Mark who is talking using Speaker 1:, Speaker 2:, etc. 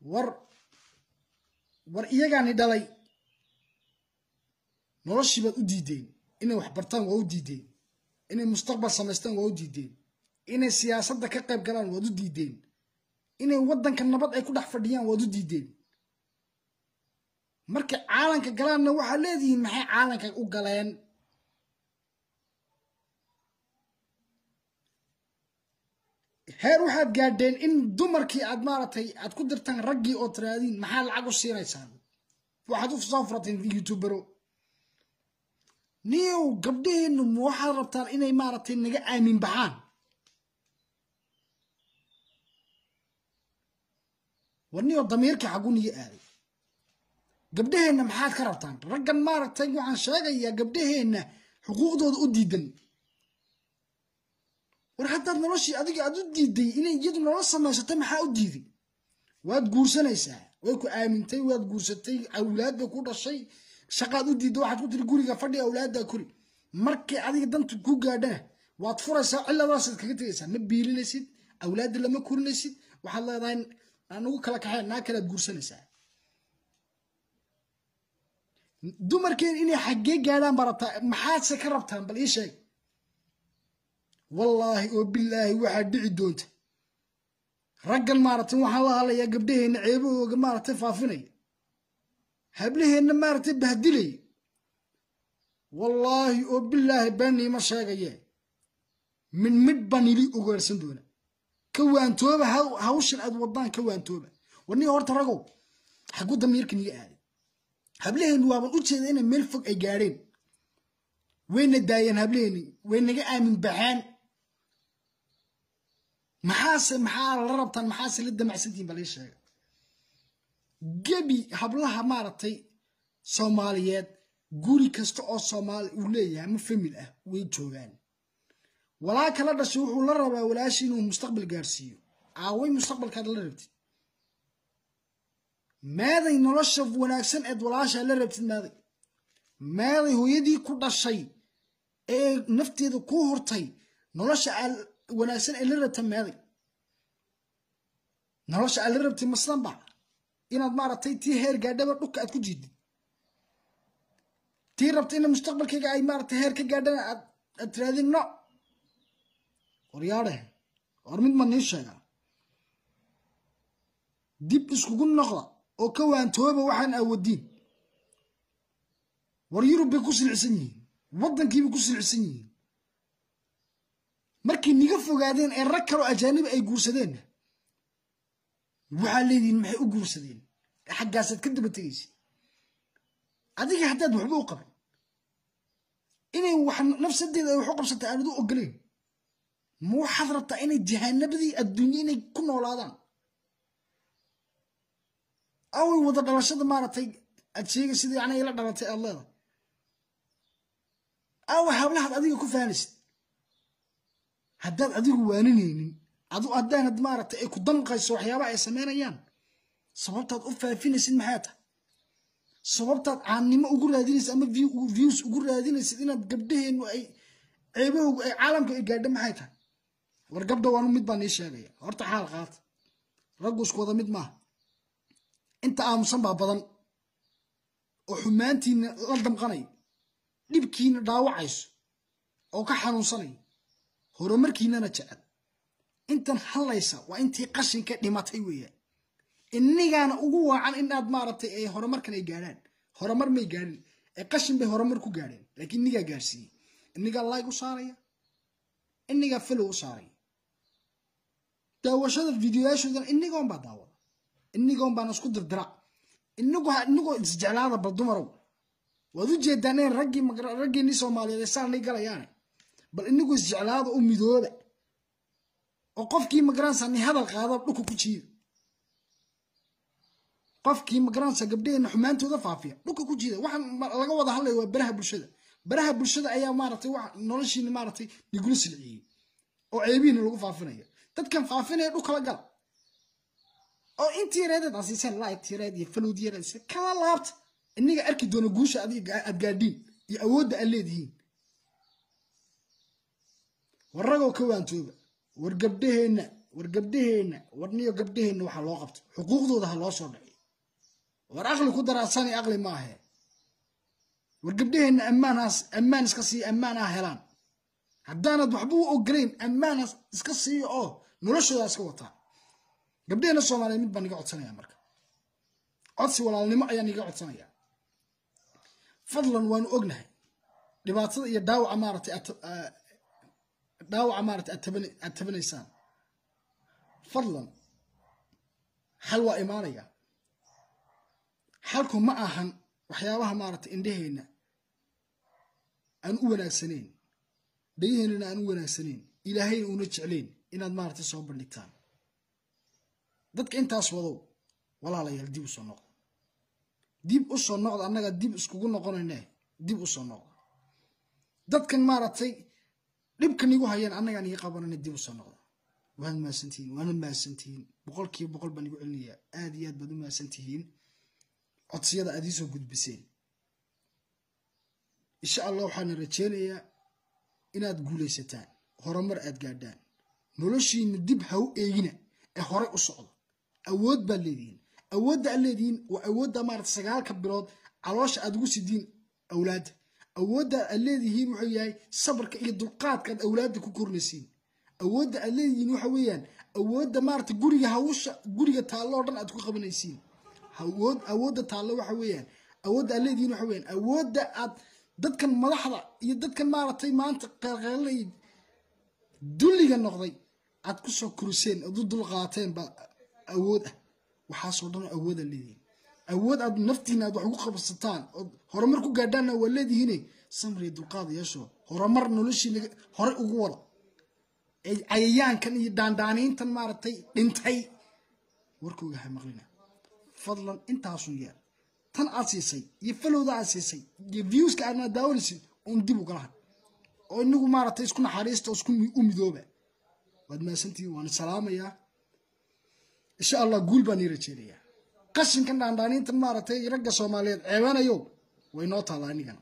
Speaker 1: War war iyagaani dhalay. Noloshii baad u diideen. Inay wax bartaan waa u diideen. Inay mustaqbal samaystaan waa u diideen. Inay siyaasadda ka qayb galaan waad u diideen. Inay waddanka nabad ay ku dhex fadhiyaan waad u diideen markay caalanka galaanna waxaa leedihiin maxay caalanka u galeen? Heer waxaad gaadheen in dumarkii aad maaragtay aad ku dirtaan raggii oo tiraadiin maxaa lacag u siinaysaan? Waxaad u soo furateen youtubero. Niyow gabdhaheennu waxaad rabtaan inay maaragtay naga aamin baxaan? War niyow damiirkii xagu niga aaday gabdhaheenna maxaad ka rabtaan? Raggan maaragtay waxaan sheegayaa gabdhaheenna xuquuqdooda u diidan. War haddaad noloshii adiga aad u diiday inay iyadu nolol samaysatay maxaa u diiday waad guursanaysaa way ku aamintay waad guursatay awlaad bay ku dhashay shaqaad u diidday waxaad ku tiri guriga fadhi awlaaddaa kori markay adiga dantu ku gaadhana waad furaysaa ciladaasaad kaga tegaysaa ma biilinaysid awlaadda lama korinaysid waxaad leedahay anugu kala kaxeen naa kalead guursanaysaa dumarkeen inay xaggee gaadhaan baa rabtaa? Maxaadse ka rabtaan? Bal ii sheeg. Wallaahi oo bilaahi waxaa dhici doonta. Raggan maaragtay waxaan la hadlayaa gabdhaheenna ceebahooga maaragtay faafinaya hablaheenna maaragtay bahdilaya wallaahi oo bilaahi beeniima sheegaye mid mid baan ili ogaarsan doona ka waantooba hawshan aad wadaan ka waantooba. Warniga horta ragow xagu damiirka niga aaday hablaheennu waaban u jeeda inay meel fog ay gaadheen. Wayna daayeen hablaheenni way naga aamin baxeen. Maxaase maxaa la rabtaan maxaase la damacsantihin bal ii sheega gebi hablaha maaragtay soomaaliyeed guri kasta oo soomaali uu leeyahay ama famil ah way joogaan. Walaa kala dhashay wuxuu la rabaa walaashi inuu mustaqbal gaarsiiyo. Aaway mustaqbalkaad la rabtid maaday nolosha wanaagsan eed walaashaa la rabtid maaday maaday hooyadii ku dhashay ee nafteeda ku hortay nolosha wanaagsan ee la rabta maaday nolosha aad la rabtay maslanba inaad maaragtay tii heer gaadhaba dhulka aad ku jiidid. Tii rabta ina mustaqbalkayga ay maaragtay heer ka gaadhana aad aad tiraadin no. Waryaadhe war mid ma nii sheegaa dib iskugu noqda oo ka waantooba waxaan aawadiin war yurub bay ku silcsan yihiin. Waddankiibay ku silcsan yihiin. Markay niga fogaadeen ee rag kaloo ajaaniba ay guursadeenna waxaa leedihiin maxay u guursadeen? Xaggaasaad ka daba tegaysa adiga haddaad waxba u qaban inay wax nafsadeeda ay wax u qabsatay aanad u ogoleyn ma waxaad rabtaa inay jahanabadii adduunye inay ku noolaadaan away wada dhalashada maaragtay aad sheegay sidii anay la dhalatay aad leedahay. Awa hablahaad adiga ku fahanaysid haddaad adigu waaninaynin adu haddaanad maaragtay ay ku damqayso waxyaabaha ay samaynayaan sababtaad u faafinaysid maxay tahay? Sababtaad caannimo ugu raadinaysid ama views ugu raadinaysid inaad gabdhaheennu ay ceebahoogu ay caalamka ay gaadho maxay tahay? War gabdha waanu mid baan ii sheegaya. Horta xaal qaata raggu isku wada mid maaha inta aamusan baa badan oo xumaantiina la damqanaya dhibkiina dhaawacayso oo ka xanuunsanaya horumarkiinana jecel. Intan hadlaysa waa intii qashinka dhimatay weeyaan inigaana ugu waacan inaad maaragtay ay horumarkan ay gaadhaan horumar may gaadhin ee qashin bay horumar ku gaadheen laakiin inigaa gaarsiiyey inigaa like u saaraya inigaa follow u saaraya. Daawashada videoyaashoodana inigoon baa daawada inigoon baana isku dirdira inigoo isjeclaada bal dumarow. Waad u jeedaan in raggii raggeennii soomaaliyeed ay saanay galayaane. Bal inigu isjeclaada u midooba oo qofkii magaransa ni hadal qaada dhulka ku jiida qofkii magaransa gabdhaheenna xumaantooda faafiya dhulka ku jiida waxaan laga wada hadlaya waa baraha bulshada. Baraha bulshada ayaa maaragtay wax noloshiina maaragtay nigula silciyey oo ceebihiina lagu faafinaya dadkan faafinaya dhulkala gala oo intii reedeed asiiseen like tireed iyo falowd yareed kala laabta. Inniga arki doona guusha aad gaadhiin iyo awoodda aad leedihiin. War ragoo ka waantooba war gabdhaheenna war gabdhaheenna war niyo gabdhaheenna waxaa loo qabto. Xuquuqdooda ha loo soo dhaciyo war aqli ku daraasani aqli maahe war gabdhaheenna ammaanaas ammaan iska siiya ammaan ah helaan. Haddaanad waxba u ogolayn ammaanaas iska siiyo oo noloshooda iska wataa gabdhaheenna soomaaliyeed mid baan niga codsanaya marka. Codsi walaalnimo ayaan iga codsanaya fadlan waanu ognahay. Dhibaatada iyo dhaawaca maaragtay dhaawaca maaragtay aad tabanaysaan. Fadlan xal waa imaanaya. Xalku ma ahan waxyaabaha maaragtay indhaheenna aan u wanaagsanayn. Dhayaheennana aan u wanaagsanayn. Ilaahayna una jeclayn inaad maaragtay soo bandhigtaan dadka intaas wadow walaalayaal dib u soo noqda. Dib u soo noqda annaga dib iskugu noqonayne dib u soo noqda. Dadkan maaragtay dhibkan igu hayeen annagaan ii qabanayna dib u soo noqda. Waad mahadsantihiin waana mahadsantihiin boqolkiiba boqol baan igu celinayaa. Aad iyo aad baad u mahadsantihiin codsiyada aad iisoo gudbiseen. Insha allah waxaana rajeynayaa inaad guulaysataan horumar aad gaadhaan. Noloshiina dib ha u eegina ee horey u socda awood baad leedihiin awoodda aad leedihiin waa awoodda maarata sagaalka bilood caloosha aad ugu sidiin awlaadda awoodda aad leedihiin wuxuu yahay sabarka iyo dulqaadka aad awlaadda ku kornaysiin. Awoodda aad leedihiin waxa weeyaan awoodda maarata guriga hawsha guriga taallo oo dhan aad ku qabanaysiin. Awood awoodda taallo waxa weeyaan awoodda aad leedihiin waxa weeyaan awoodda aad dadkan madaxda iyo dadkan maaragtay maanta qeelqeelanay dulliga noqday aad ku soo kuriseen ood u dulqaateen baa awood ah. Waxaasoo dhan awooda leedihiin awood aad naftiina aad wax ugu qabsataan ood horumar ku gaadhaanna waa leedihiine samriya dulqaad yeesho horumar noloshii horey ugu wada. Ee cayayaankan iyo daandaaniintan maaragtay dhintay. Warkooga ha maqlina. Fadlan intaasun yeer tan aad siisay iyo falowda aad siisay iyo viewska aadna daawanaysid uun dib ugalaha oo inagu maaragtay isku naxariista oo isku u midooba. Waad mahadsantihiin waan salaamayaa insha allah guul baan ii rajeynayaa qashinkan dhaandhaaniintan maaragtay ragga soomaaliyeed ceebanayo way noo taallaa inigana